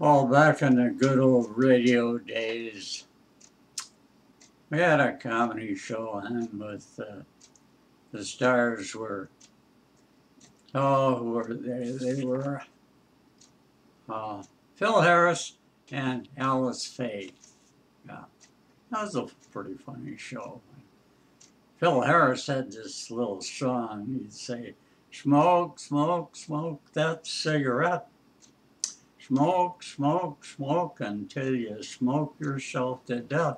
Well, back in the good old radio days, we had a comedy show on with uh, the stars were oh who were they? They were uh, Phil Harris and Alice Faye. Yeah, that was a pretty funny show. Phil Harris had this little song. He'd say, "Smoke, smoke, smoke that cigarette." Smoke, smoke, smoke until you smoke yourself to death.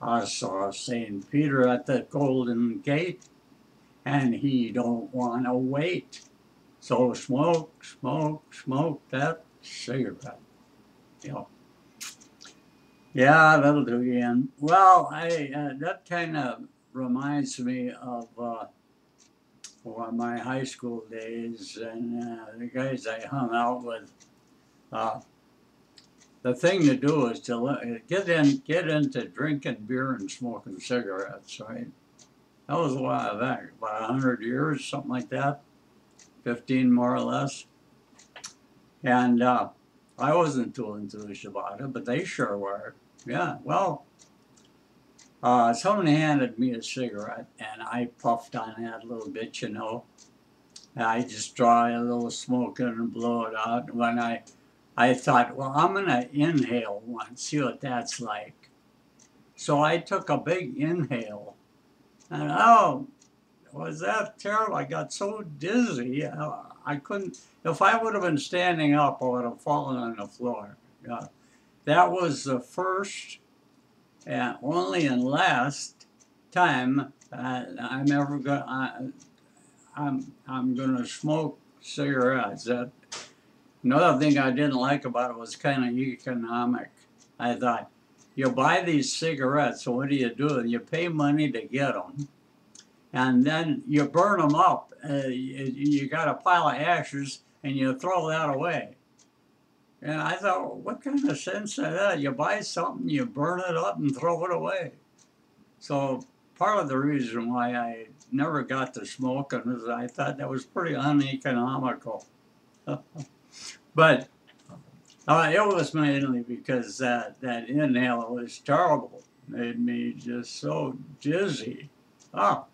I saw St. Peter at the Golden Gate, and he don't want to wait. So smoke, smoke, smoke that cigarette. Yeah. Yeah, that'll do again. Well, I uh, that kind of reminds me of uh, my high school days and uh, the guys I hung out with. Uh, the thing to do is to get in, get into drinking beer and smoking cigarettes, right? That was a while back, about a hundred years, something like that, fifteen more or less. And uh, I wasn't too enthused about it, but they sure were. Yeah, well, uh, someone handed me a cigarette, and I puffed on that a little bit, you know. I just draw a little smoke and blow it out. And when I I thought, well, I'm going to inhale one, see what that's like. So I took a big inhale. And oh, was that terrible? I got so dizzy. uh, I couldn't, if I would have been standing up, I would have fallen on the floor. That was the first and only and last time I'm ever going to, I'm, I'm going to smoke cigarettes. That Another thing I didn't like about it was kind of economic. I thought, you buy these cigarettes, so what do you do? You pay money to get them, and then you burn them up. Uh, you, you got a pile of ashes, and you throw that away. And I thought, what kind of sense is that? You buy something, you burn it up, and throw it away. So part of the reason why I never got to smoking is I thought that was pretty uneconomical. But uh, it was mainly because that, that inhale was terrible. Made me just so dizzy. Oh,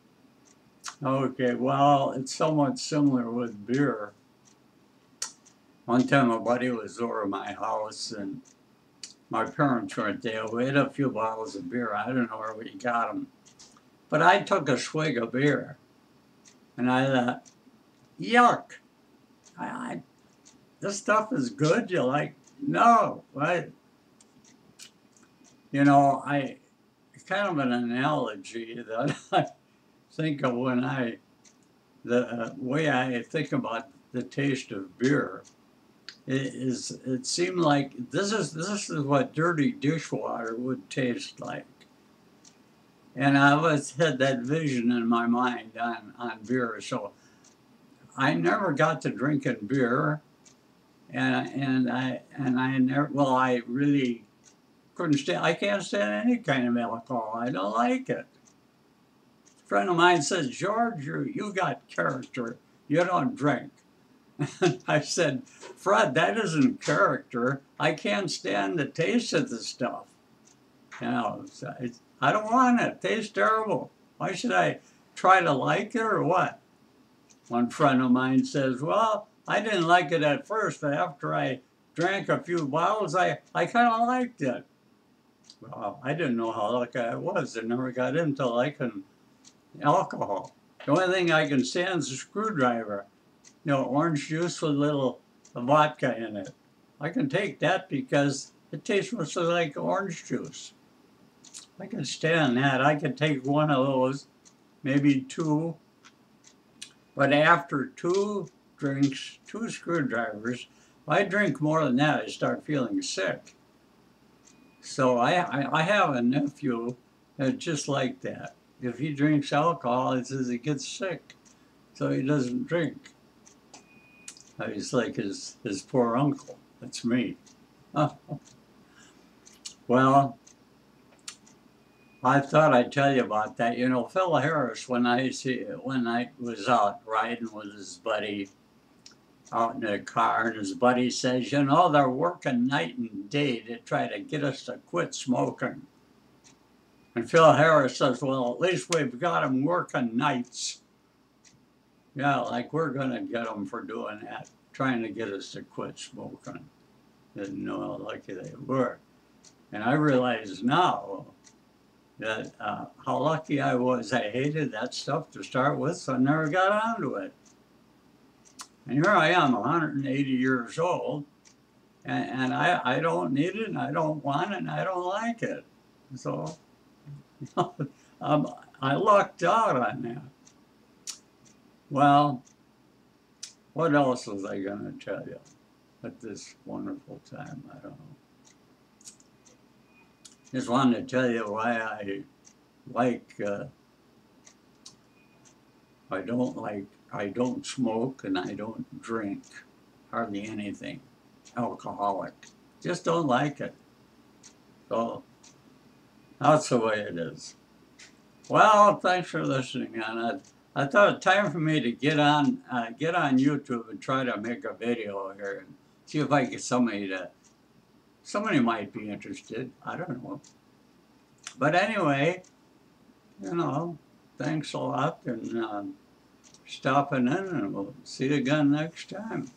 okay. Well, it's somewhat similar with beer. One time a buddy was over at my house and my parents weren't there. We had a few bottles of beer. I don't know where we got them. But I took a swig of beer and I thought, yuck. I, I this stuff is good. You're like, no, right? You know, I kind of an analogy that I think of when I, the uh, way I think about the taste of beer is it seemed like this is this is what dirty dishwater would taste like. And I always had that vision in my mind on, on beer. So I never got to drinking beer and and I and I never well I really couldn't stand I can't stand any kind of alcohol I don't like it. A friend of mine says George you you got character you don't drink. I said Fred that isn't character I can't stand the taste of the stuff. You know it's, I don't want it. it tastes terrible. Why should I try to like it or what? One friend of mine says well I didn't like it at first, but after I drank a few bottles, I, I kind of liked it. Well, I didn't know how lucky I was. I never got into liking alcohol. The only thing I can stand is a screwdriver. You know, orange juice with a little vodka in it. I can take that because it tastes much like orange juice. I can stand that. I can take one of those, maybe two. But after two drinks two screwdrivers. If I drink more than that, I start feeling sick. So I, I, I have a nephew that's just like that. If he drinks alcohol, he says he gets sick, so he doesn't drink. Uh, he's like his, his poor uncle. That's me. well, I thought I'd tell you about that. You know, Phil Harris, when I see when I was out riding with his buddy out in the car, and his buddy says, You know, they're working night and day to try to get us to quit smoking. And Phil Harris says, Well, at least we've got them working nights. Yeah, like we're going to get them for doing that, trying to get us to quit smoking. Didn't know how lucky they were. And I realize now that uh, how lucky I was. I hated that stuff to start with, so I never got onto it. And here I am, 180 years old, and, and I, I don't need it, and I don't want it, and I don't like it. So um, I lucked out on that. Well, what else was I going to tell you at this wonderful time? I don't know. Just wanted to tell you why I like, uh, I don't like, I don't smoke and I don't drink hardly anything alcoholic. Just don't like it. So that's the way it is. Well, thanks for listening, and I, I thought it time for me to get on uh, get on YouTube and try to make a video here and see if I get somebody to somebody might be interested. I don't know. But anyway, you know, thanks a lot and um, stopping in, and we'll see you again next time.